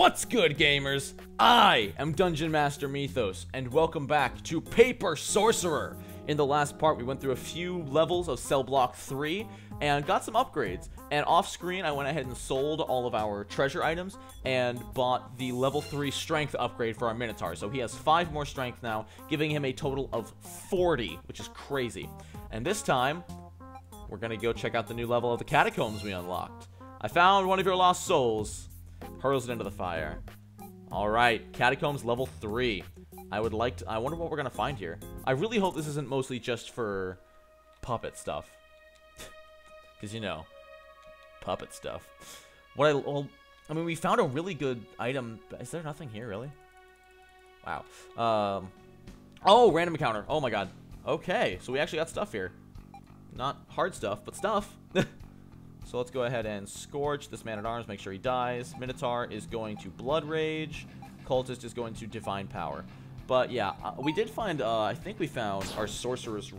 What's good, gamers? I am Dungeon Master Mithos, and welcome back to Paper Sorcerer. In the last part, we went through a few levels of Cell Block 3 and got some upgrades. And off screen, I went ahead and sold all of our treasure items and bought the level 3 strength upgrade for our Minotaur. So he has 5 more strength now, giving him a total of 40, which is crazy. And this time, we're gonna go check out the new level of the Catacombs we unlocked. I found one of your lost souls. Hurls it into the fire. Alright, Catacombs level 3. I would like to- I wonder what we're gonna find here. I really hope this isn't mostly just for puppet stuff. Because, you know, puppet stuff. What I- well, I mean, we found a really good item. Is there nothing here, really? Wow. Um, oh, random encounter. Oh my god. Okay, so we actually got stuff here. Not hard stuff, but stuff. so let's go ahead and Scorch this man-at-arms, make sure he dies. Minotaur is going to Blood Rage. Cultist is going to Divine Power. But yeah, uh, we did find, uh, I think we found our Sorcerer's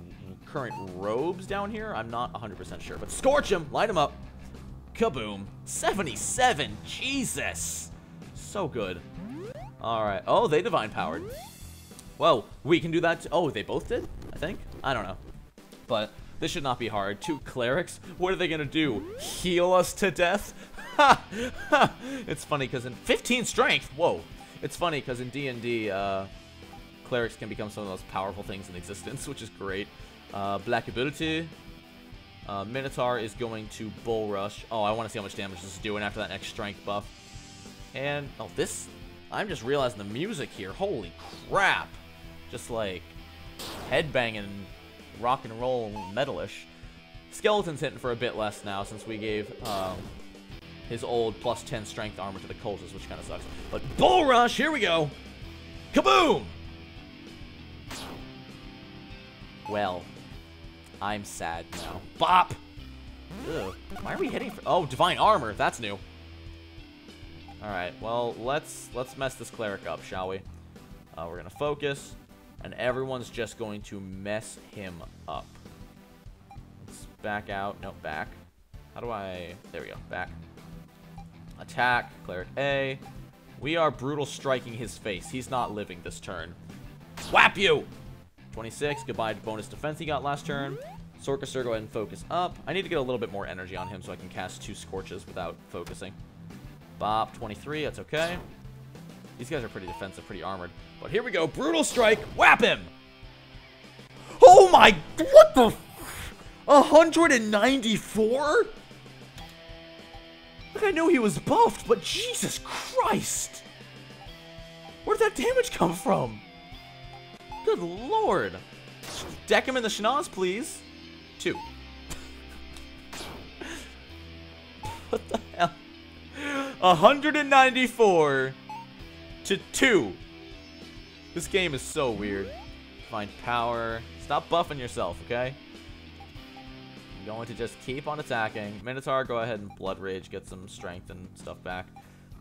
current robes down here. I'm not 100% sure, but Scorch him! Light him up! Kaboom! 77! Jesus! So good. Alright. Oh, they Divine Powered. Well, we can do that. Oh, they both did? I think? I don't know. But this should not be hard. Two clerics? What are they gonna do? Heal us to death? It's funny because in 15 strength, whoa. It's funny because in D&D, uh, clerics can become some of the most powerful things in existence, which is great. Uh, black ability. Uh, Minotaur is going to Bull Rush. Oh, I want to see how much damage this is doing after that next strength buff. And, oh, this, I'm just realizing the music here. Holy crap. Just like headbanging rock and roll metalish. Skeleton's hitting for a bit less now since we gave um, his old plus 10 strength armor to the cultists, which kind of sucks. But Bull Rush, here we go. Kaboom! Well, I'm sad now. Bop! Why are we hitting for- Oh, Divine Armor. That's new. Alright, well, let's let's mess this cleric up, shall we? Uh, we're gonna focus, and everyone's just going to mess him up. Let's back out. No, back. How do I... There we go. Back. Attack. Cleric A. We are brutal striking his face. He's not living this turn. Whap you! 26. Goodbye to bonus defense he got last turn. Sorcerer, go ahead and focus up. I need to get a little bit more energy on him so I can cast two Scorches without focusing. Bop, 23. That's okay. These guys are pretty defensive, pretty armored. But here we go. Brutal strike. Whap him! Oh my... What the... 194? Like, I knew he was buffed, but Jesus Christ! Where did that damage come from? Good lord. Deck him in the schnoz, please. Two. what the hell? 194 to 2. This game is so weird. Find power. Stop buffing yourself, okay? I'm going to just keep on attacking. Minotaur, go ahead and Blood Rage, get some strength and stuff back.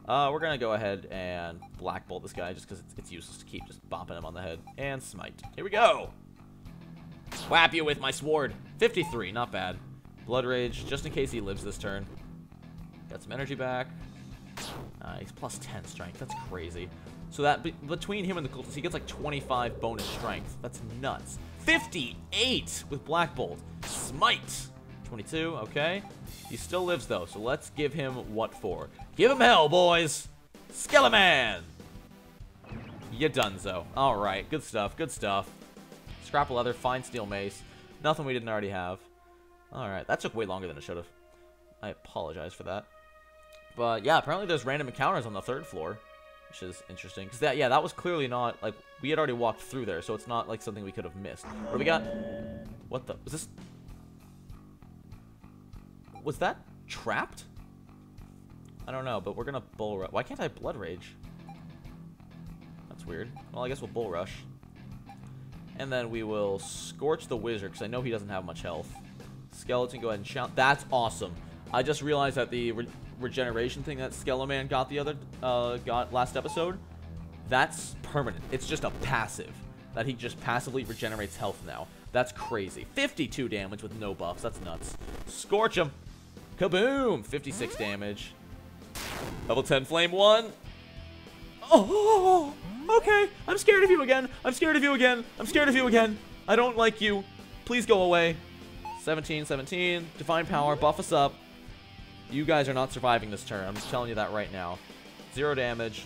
Uh, we're going to go ahead and Black Bolt this guy just because it's, it's useless to keep just bopping him on the head. And Smite. Here we go! Whap you with my sword. 53, not bad. Blood Rage, just in case he lives this turn. Got some energy back. He's plus 10 strength. That's crazy. So that be between him and the cultist, he gets like 25 bonus strength. That's nuts. 58 with Black Bolt. Smite. 22, okay. He still lives though, so let's give him what for. Give him hell, boys. Skeleman. You donezo. Alright, good stuff, good stuff. Scrap leather, fine steel mace. Nothing we didn't already have. Alright, that took way longer than it should have. I apologize for that. But yeah, apparently there's random encounters on the third floor, which is interesting. Because that, yeah, that was clearly not, like, we had already walked through there, so it's not like something we could have missed. What we got? What the, was this? Was that trapped? I don't know, but we're gonna bull rush. Why can't I blood rage? That's weird. Well, I guess we'll bull rush. And then we will scorch the wizard, because I know he doesn't have much health. Skeleton, go ahead and shout. That's awesome. I just realized that the regeneration thing that Skeleman got the other uh, got last episode, that's permanent. It's just a passive that he just passively regenerates health now. That's crazy. 52 damage with no buffs. That's nuts. Scorch him. Kaboom! 56 damage. Level 10 Flame 1. Oh, okay. I'm scared of you again. I'm scared of you again. I'm scared of you again. I don't like you. Please go away. 17, 17. Divine Power, buff us up. You guys are not surviving this turn. I'm just telling you that right now. Zero damage.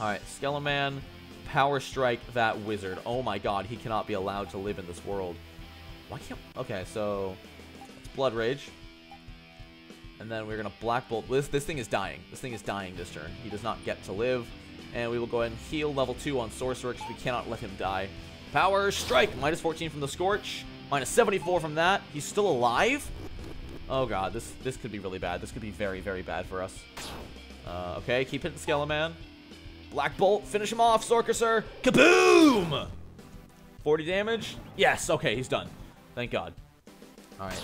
Alright, Skeleman, Power Strike that wizard. Oh my god, he cannot be allowed to live in this world. Why can't... Okay, so... It's Blood Rage. And then we're going to Black Bolt. This, this thing is dying. This thing is dying this turn. He does not get to live. And we will go ahead and heal level 2 on Sorcerer because we cannot let him die. Power Strike. Minus 14 from the Scorch. Minus 74 from that. He's still alive? Oh god, this this could be really bad. This could be very, very bad for us. Uh, okay, keep hitting Skeleman. Black Bolt, finish him off, Sorcerer. Kaboom! 40 damage? Yes, okay, he's done. Thank God. Alright.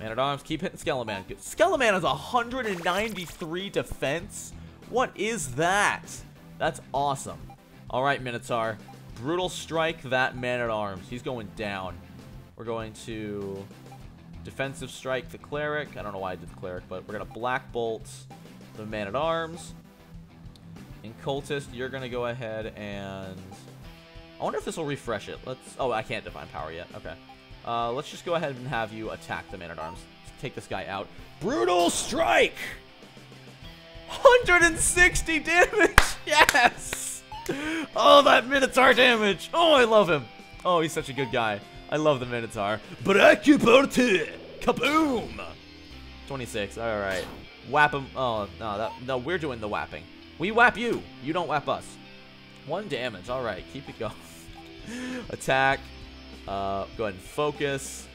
Man-at-Arms, keep hitting Skeleman. Skeleman has 193 defense? What is that? That's awesome. Alright, Minotaur. Brutal Strike that Man-at-Arms. He's going down. We're going to defensive strike the cleric. I don't know why I did the cleric, but we're going to black bolt the man-at-arms. In cultist, you're going to go ahead and... I wonder if this will refresh it. Let's... Oh, I can't divine power yet. Okay. Uh, let's just go ahead and have you attack the man-at-arms. Take this guy out. Brutal strike! 160 damage! Yes! Oh, that Minotaur damage! Oh, I love him! Oh, he's such a good guy. I love the Minotaur. Brachyparty! Kaboom! 26, alright. Whap him. Oh, no, that, no, we're doing the whapping. We whap you. You don't whap us. One damage. Alright, keep it going. Attack. Uh, go ahead and focus.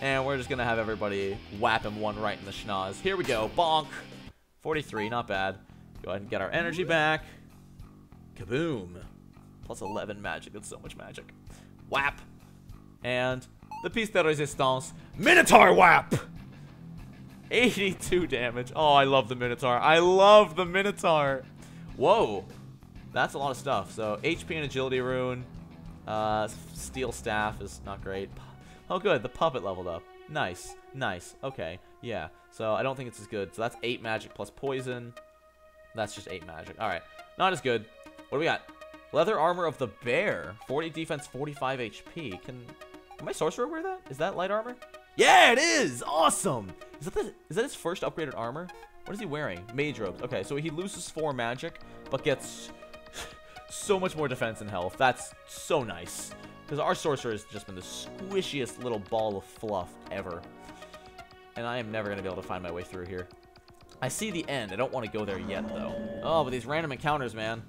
And we're just going to have everybody whap him one right in the schnoz. Here we go. Bonk. 43, not bad. Go ahead and get our energy back. Kaboom. Plus 11 magic. That's so much magic. Whap. And the piece de resistance, Minotaur Whap! 82 damage. Oh, I love the Minotaur. I love the Minotaur. Whoa. That's a lot of stuff. So, HP and Agility Rune. Uh, Steel Staff is not great. Oh, good. The Puppet leveled up. Nice. Nice. Okay. Yeah. So, I don't think it's as good. So, that's 8 magic plus Poison. That's just 8 magic. Alright. Not as good. What do we got? Leather Armor of the Bear. 40 defense, 45 HP. Can can my sorcerer wear that? Is that light armor? Yeah, it is! Awesome! Is that, the, is that his first upgraded armor? What is he wearing? Mage robes. Okay, so he loses 4 magic, but gets so much more defense and health. That's so nice. Because our sorcerer has just been the squishiest little ball of fluff ever. And I am never going to be able to find my way through here. I see the end. I don't want to go there yet, though. Oh, but these random encounters, man.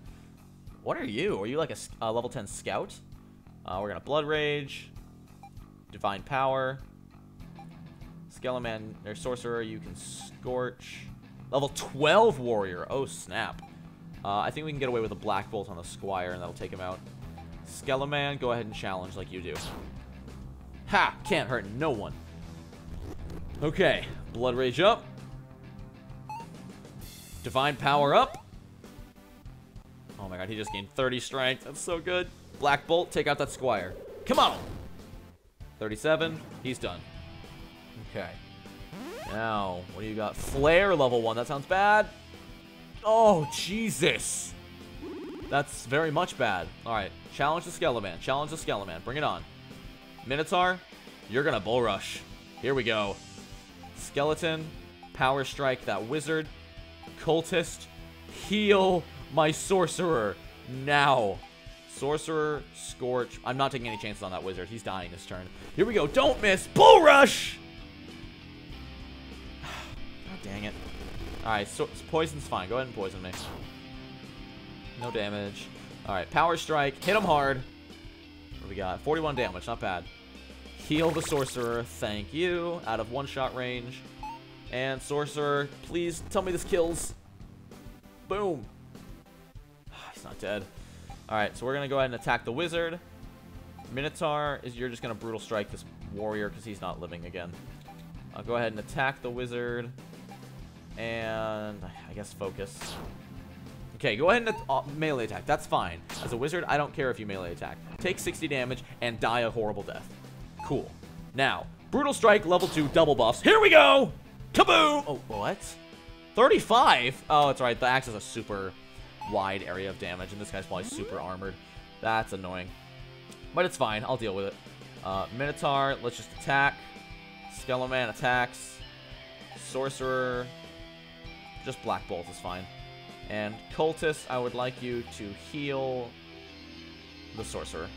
What are you? Are you like a uh, level 10 scout? Uh, we're going to Blood Rage. Divine Power. Skeleman, or Sorcerer, you can Scorch. Level 12 Warrior. Oh, snap. Uh, I think we can get away with a Black Bolt on the Squire, and that'll take him out. Skeleman, go ahead and challenge like you do. Ha! Can't hurt no one. Okay. Blood Rage up. Divine Power up. Oh my god, he just gained 30 strength. That's so good. Black Bolt, take out that Squire. Come on! 37. He's done. Okay. Now, what do you got? Flare level 1. That sounds bad. Oh, Jesus. That's very much bad. Alright. Challenge the Skeleman. Challenge the Skeleman. Bring it on. Minotaur, you're gonna bull rush. Here we go. Skeleton, power strike that wizard. Cultist, heal my sorcerer now. Sorcerer, Scorch. I'm not taking any chances on that wizard. He's dying this turn. Here we go. Don't miss. Bull Rush! God dang it. Alright, so poison's fine. Go ahead and poison me. No damage. Alright, Power Strike. Hit him hard. What we got? 41 damage. Not bad. Heal the Sorcerer. Thank you. Out of one-shot range. And Sorcerer, please tell me this kills. Boom. He's not dead. Alright, so we're going to go ahead and attack the wizard. Minotaur, is you're just going to brutal strike this warrior because he's not living again. I'll go ahead and attack the wizard. And I guess focus. Okay, go ahead and uh, melee attack. That's fine. As a wizard, I don't care if you melee attack. Take 60 damage and die a horrible death. Cool. Now, Brutal Strike, level 2, double buffs. Here we go! Kaboom! Oh, what? 35? Oh, that's right. The axe is a super wide area of damage, and this guy's probably super armored. That's annoying. But it's fine. I'll deal with it. Uh, Minotaur, let's just attack. Skeleman attacks. Sorcerer, just Black Bolt is fine. And Cultist, I would like you to heal the Sorcerer.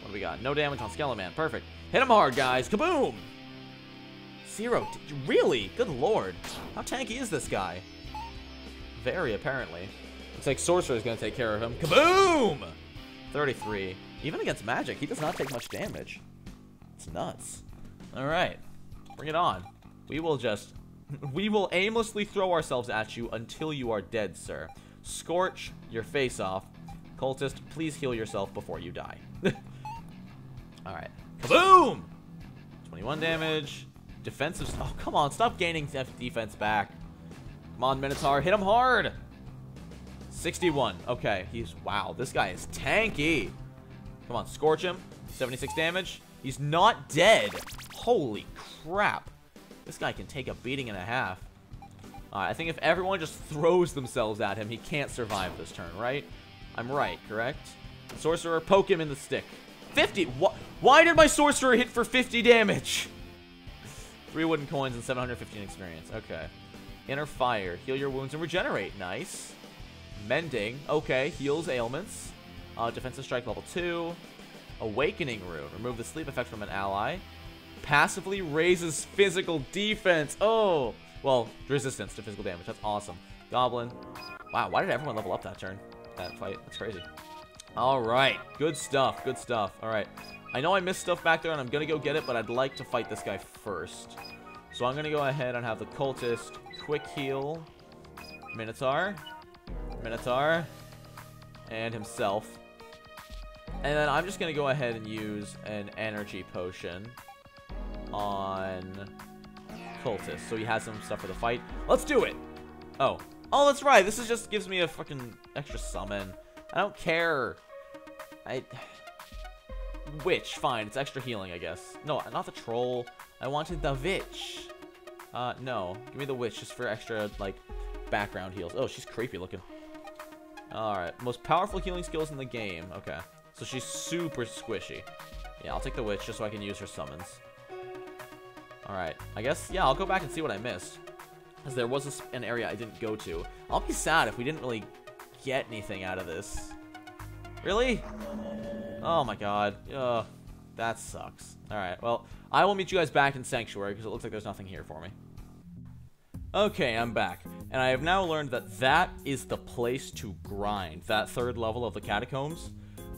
What do we got? No damage on Skeleman. Perfect. Hit him hard, guys. Kaboom! Zero. Really? Good lord. How tanky is this guy? Very, apparently. Looks like Sorcerer is going to take care of him. Kaboom! 33. Even against magic, he does not take much damage. It's nuts. Alright. Bring it on. We will just... We will aimlessly throw ourselves at you until you are dead, sir. Scorch your face off. Cultist, please heal yourself before you die. Alright. Kaboom! 21 damage. Defensive... Oh, come on. Stop gaining defense back. Come on, Minotaur. Hit him hard. 61. Okay. He's... Wow. This guy is tanky. Come on. Scorch him. 76 damage. He's not dead. Holy crap. This guy can take a beating and a half. I think if everyone just throws themselves at him, he can't survive this turn, right? I'm right, correct? Sorcerer, poke him in the stick. 50! Wh Why did my Sorcerer hit for 50 damage? Three wooden coins and 715 experience. Okay. Inner Fire. Heal your wounds and regenerate. Nice. Mending. Okay. Heals ailments. Uh, defensive Strike level 2. Awakening Rune. Remove the sleep effect from an ally passively raises physical defense. Oh, well, resistance to physical damage. That's awesome. Goblin. Wow, why did everyone level up that turn? That fight. That's crazy. All right. Good stuff. Good stuff. All right. I know I missed stuff back there, and I'm going to go get it, but I'd like to fight this guy first. So I'm going to go ahead and have the Cultist quick heal Minotaur. Minotaur. And himself. And then I'm just going to go ahead and use an energy potion on Cultist. So he has some stuff for the fight. Let's do it! Oh. Oh, that's right. This is just gives me a fucking extra summon. I don't care. I... Witch, fine. It's extra healing, I guess. No, not the troll. I wanted the witch. Uh, no. Give me the witch just for extra, like, background heals. Oh, she's creepy looking. Alright. Most powerful healing skills in the game. Okay. So she's super squishy. Yeah, I'll take the witch just so I can use her summons. Alright, I guess, yeah, I'll go back and see what I missed. Because there was an area I didn't go to. I'll be sad if we didn't really get anything out of this. Really? Oh my god. Ugh, that sucks. Alright, well, I will meet you guys back in Sanctuary because it looks like there's nothing here for me. Okay, I'm back. And I have now learned that that is the place to grind. That third level of the Catacombs.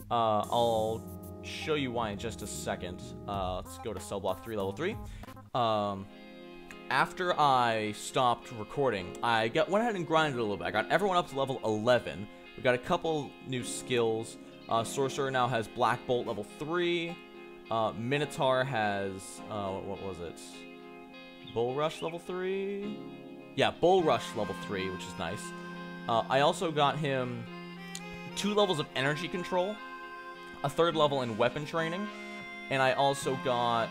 Uh, I'll show you why in just a second. Uh, let's go to cell block 3, level 3 um, after I stopped recording, I got went ahead and grinded a little bit. I got everyone up to level 11. We got a couple new skills. Uh, Sorcerer now has Black Bolt level 3. Uh, Minotaur has, uh, what was it? Bull Rush level 3? Yeah, Bull Rush level 3, which is nice. Uh, I also got him two levels of energy control, a third level in weapon training, and I also got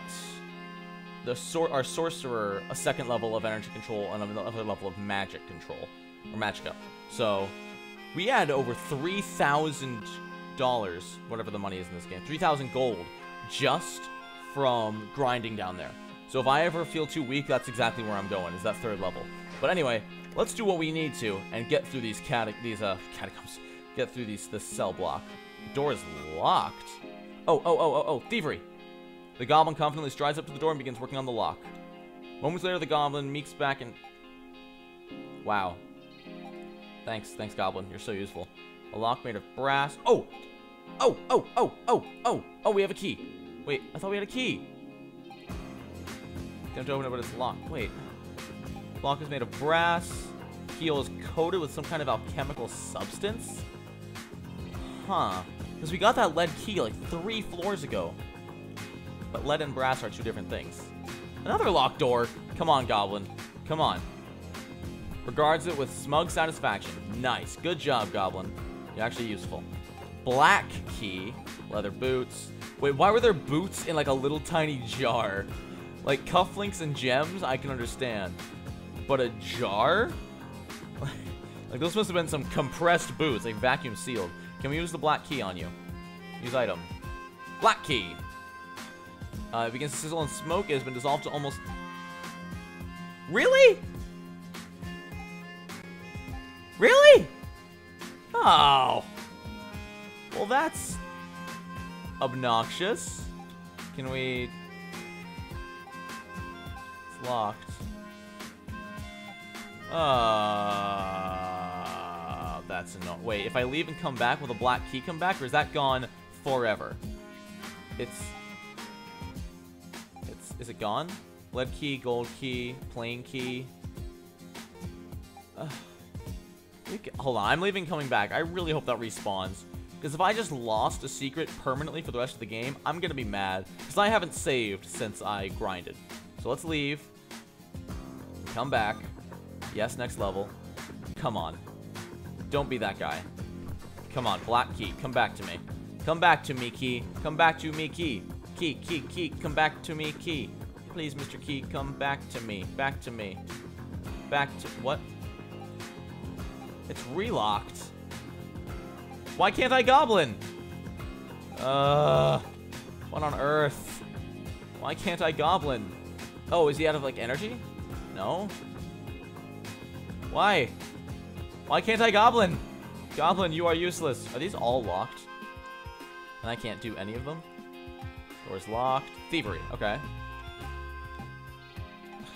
the sor our sorcerer a second level of energy control and another level of magic control or magicka. So we had over three thousand dollars, whatever the money is in this game, three thousand gold just from grinding down there. So if I ever feel too weak, that's exactly where I'm going. Is that third level? But anyway, let's do what we need to and get through these cat these uh catacombs. Get through these this cell block. Door is locked. Oh oh oh oh oh thievery. The goblin confidently strides up to the door and begins working on the lock. Moments later, the goblin meeks back and... Wow. Thanks, thanks, goblin. You're so useful. A lock made of brass. Oh! Oh, oh, oh, oh, oh! Oh, we have a key. Wait, I thought we had a key. Don't open it, but it's locked. Wait. Lock is made of brass. Keel is coated with some kind of alchemical substance? Huh. Because we got that lead key like three floors ago. But lead and brass are two different things. Another locked door. Come on, Goblin. Come on. Regards it with smug satisfaction. Nice. Good job, Goblin. Actually useful. Black key. Leather boots. Wait, why were there boots in like a little tiny jar? Like cufflinks and gems, I can understand. But a jar? Like, those must have been some compressed boots, like vacuum sealed. Can we use the black key on you? Use item. Black key! Uh, it begins to sizzle and smoke. It has been dissolved to almost... Really? Really? Oh. Well, that's obnoxious. Can we... It's locked. Uh, that's no. Wait, if I leave and come back, will the black key come back, or is that gone forever? It's... It's... Is it gone? Lead key, gold key, plain key. Hold on, I'm leaving coming back. I really hope that respawns. Because if I just lost a secret permanently for the rest of the game, I'm going to be mad. Because I haven't saved since I grinded. So let's leave. Come back. Yes, next level. Come on. Don't be that guy. Come on, black key. Come back to me. Come back to me, key. Come back to me, key. Key, key, key. Come back to me, key. Please, Mr. Key, come back to me. Back to me. Back to... What? It's relocked. Why can't I goblin? Uh... What on earth? Why can't I goblin? Oh, is he out of, like, energy? No? Why? Why can't I goblin? Goblin, you are useless. Are these all locked? And I can't do any of them? Door's locked. Thievery. Okay.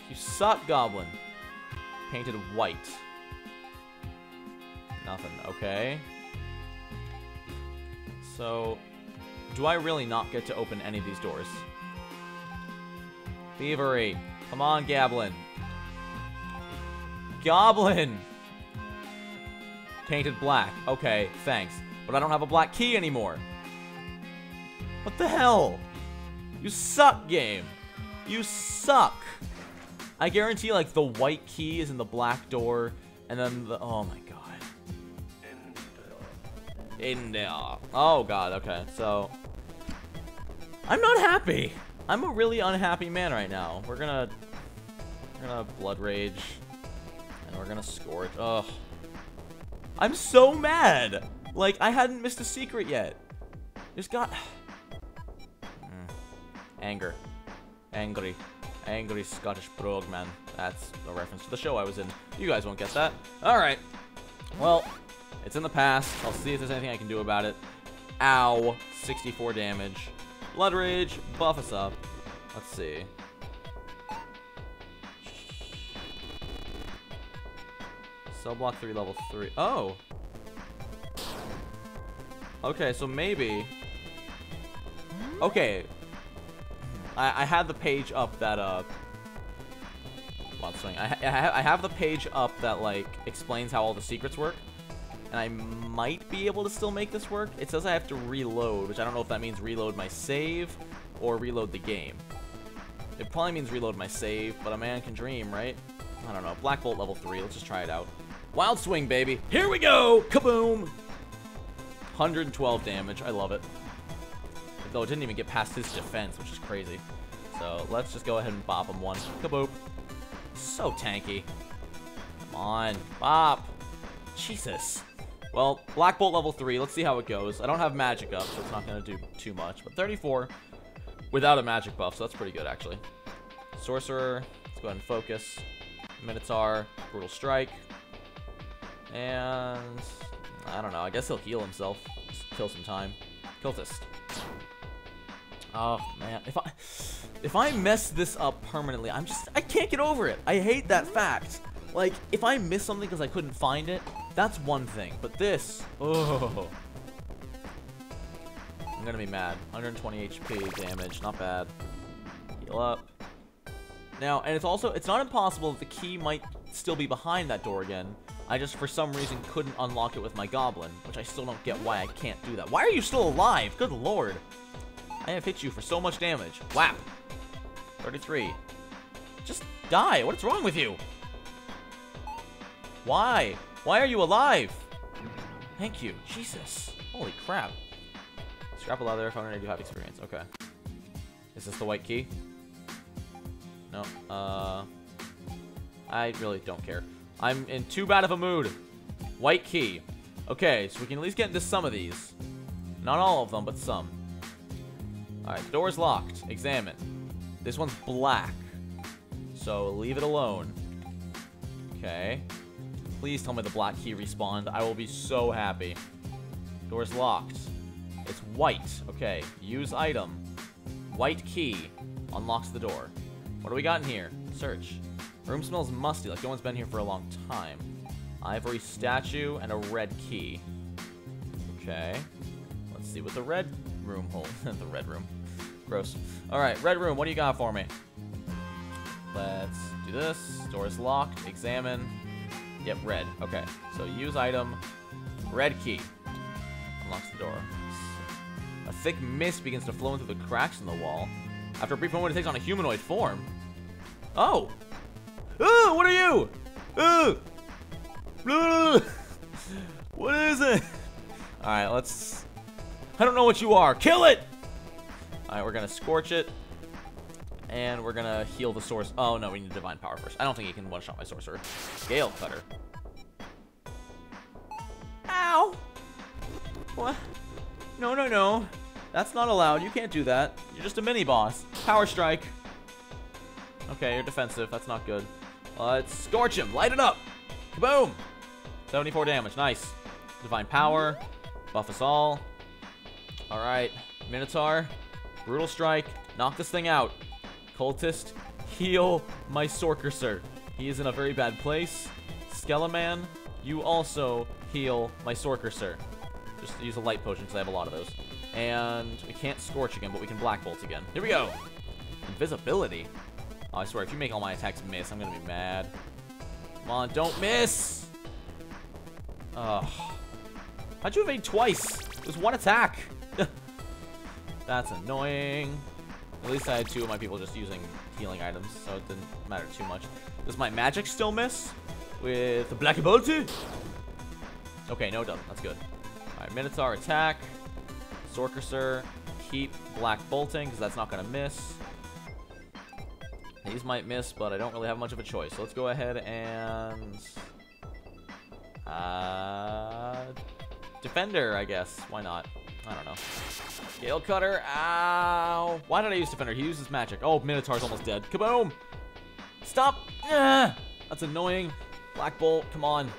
You suck, goblin. Painted white. Nothing. Okay. So, do I really not get to open any of these doors? Thievery. Come on, Gablin. Goblin! Painted black. Okay, thanks. But I don't have a black key anymore. What the hell? You suck, game. You suck. I guarantee, like, the white key is in the black door, and then the... Oh, my. In there. Oh, God, okay. So... I'm not happy. I'm a really unhappy man right now. We're gonna... We're gonna Blood Rage. And we're gonna Scorch. Ugh. I'm so mad! Like, I hadn't missed a secret yet. Just got... Mm. Anger. Angry. Angry Scottish brogue, man. That's a reference to the show I was in. You guys won't get that. Alright. Well, it's in the past. I'll see if there's anything I can do about it. Ow. 64 damage. Blood Rage. Buff us up. Let's see. Cell block 3, level 3. Oh! Okay, so maybe... Okay. I, I had the page up that, uh... Swing. I, I, I have the page up that, like, explains how all the secrets work. And I might be able to still make this work. It says I have to reload, which I don't know if that means reload my save or reload the game. It probably means reload my save, but a man can dream, right? I don't know. Black Bolt level 3. Let's just try it out. Wild Swing, baby. Here we go! Kaboom! 112 damage. I love it. Though it didn't even get past his defense, which is crazy. So let's just go ahead and bop him one. Kaboom. So tanky. Come on. Bop. Jesus. Well, Black Bolt level 3. Let's see how it goes. I don't have magic up, so it's not going to do too much. But 34 without a magic buff, so that's pretty good, actually. Sorcerer. Let's go ahead and focus. Minotaur. Brutal Strike. And I don't know. I guess he'll heal himself. Just kill some time. Cultist. Oh man, if I if I mess this up permanently, I'm just I can't get over it. I hate that fact. Like if I miss something because I couldn't find it, that's one thing. But this, oh, I'm gonna be mad. 120 HP damage, not bad. Heal up. Now, and it's also it's not impossible that the key might still be behind that door again. I just, for some reason, couldn't unlock it with my goblin, which I still don't get why I can't do that. Why are you still alive? Good lord. I have hit you for so much damage. Whap. 33. Just die. What's wrong with you? Why? Why are you alive? Thank you. Jesus. Holy crap. Scrap a leather, 580 have experience. Okay. Is this the white key? No. Uh, I really don't care. I'm in too bad of a mood. White key. Okay, so we can at least get into some of these. Not all of them, but some. Alright, the door's locked. Examine. This one's black. So leave it alone. Okay. Please tell me the black key respawned. I will be so happy. Door's locked. It's white. Okay. Use item. White key. Unlocks the door. What do we got in here? Search. Room smells musty, like no one's been here for a long time. Ivory statue and a red key. Okay. Let's see what the red room holds. the red room. Gross. Alright, red room, what do you got for me? Let's do this. Door's locked. Examine. Yep, red. Okay. So use item. Red key. Unlocks the door. A thick mist begins to flow into the cracks in the wall. After a brief moment, it takes on a humanoid form. Oh! Ooh, what are you? Ooh! What is it? Alright, let's... I don't know what you are. Kill it! Alright, we're gonna scorch it. And we're gonna heal the source. Oh, no, we need Divine Power first. I don't think he can one-shot my Sorcerer. Gale Cutter. Ow! What? No, no, no. That's not allowed. You can't do that. You're just a mini-boss. Power Strike. Okay, you're defensive. That's not good. Let's scorch him. Light it up. Kaboom! 74 damage. Nice. Divine Power. Buff us all. Alright. Minotaur. Brutal Strike. Knock this thing out. Cultist. Heal my Sorcerer. He is in a very bad place. Skeleman. You also heal my Sorcerer. Just use a light potion because I have a lot of those. And we can't Scorch again, but we can Black Bolt again. Here we go. Invisibility. Oh, I swear, if you make all my attacks miss, I'm going to be mad. Come on, don't miss! Ugh. How'd you evade twice? It was one attack. That's annoying. At least I had two of my people just using healing items, so it didn't matter too much. Does my magic still miss? With the Black Bolt? Okay, no, doesn't. That's good. Alright, Minotaur attack. Sorcerer. Keep Black Bolting, because that's not going to miss. These might miss, but I don't really have much of a choice. So let's go ahead and... Uh, Defender, I guess. Why not? I don't know. Gale Cutter. Ow. Why did I use Defender? He uses magic. Oh, Minotaur's almost dead. Kaboom. Stop. Ah, that's annoying. Black Bolt. Come on.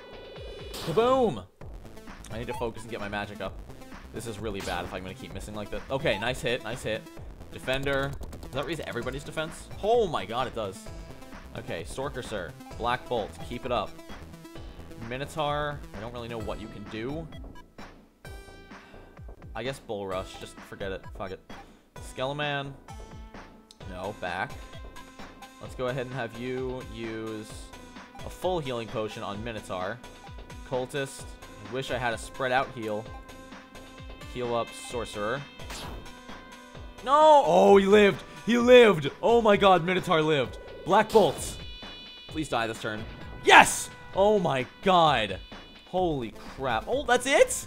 Kaboom. I need to focus and get my magic up. This is really bad if I'm going to keep missing like this. Okay, nice hit. Nice hit. Defender. Does that raise everybody's defense? Oh my god, it does. Okay, Sorcerer. Black Bolt. Keep it up. Minotaur. I don't really know what you can do. I guess Bull Rush. Just forget it. Fuck it. Skeleman. No, back. Let's go ahead and have you use a full healing potion on Minotaur. Cultist. Wish I had a spread out heal. Heal up Sorcerer. No! Oh, he lived! He lived! Oh my god, Minotaur lived. Black Bolts. Please die this turn. Yes! Oh my god. Holy crap. Oh, that's it?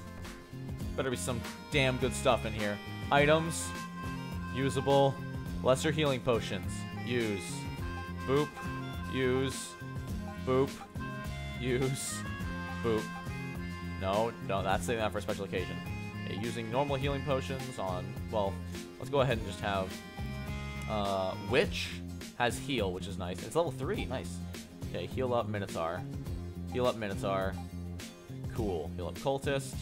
Better be some damn good stuff in here. Items. Usable. Lesser healing potions. Use. Boop. Use. Boop. Use. Boop. No, no, that's saving that for a special occasion. Okay, using normal healing potions on, well, let's go ahead and just have, uh, Witch has heal, which is nice. It's level 3, nice. Okay, heal up Minotaur. Heal up Minotaur. Cool. Heal up Cultist.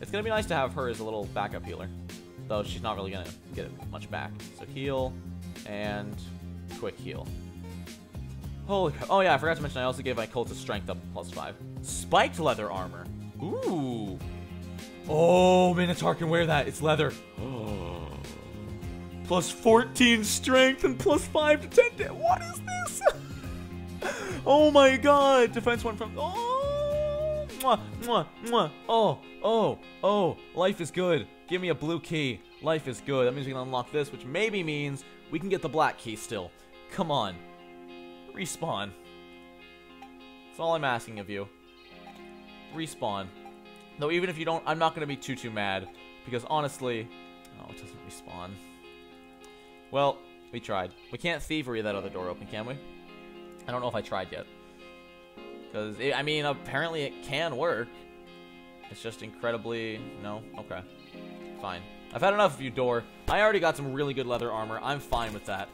It's to be nice to have her as a little backup healer. Though she's not really to get much back. So heal and quick heal. Holy Oh yeah, I forgot to mention I also gave my Cultist strength up plus 5. Spiked leather armor. Ooh. Oh, Minotaur can wear that. It's leather. Plus 14 strength and plus 5 to 10 What is this? oh my god. Defense went from... Oh. Mwah, mwah, mwah. Oh, oh, oh. Life is good. Give me a blue key. Life is good. That means we can unlock this, which maybe means we can get the black key still. Come on. Respawn. That's all I'm asking of you. Respawn. Though even if you don't, I'm not going to be too, too mad. Because honestly... Oh, it doesn't respawn. Well, we tried. We can't thievery that other door open, can we? I don't know if I tried yet. Because, I mean, apparently it can work. It's just incredibly... No? Okay. Fine. I've had enough of you, Door. I already got some really good leather armor. I'm fine with that.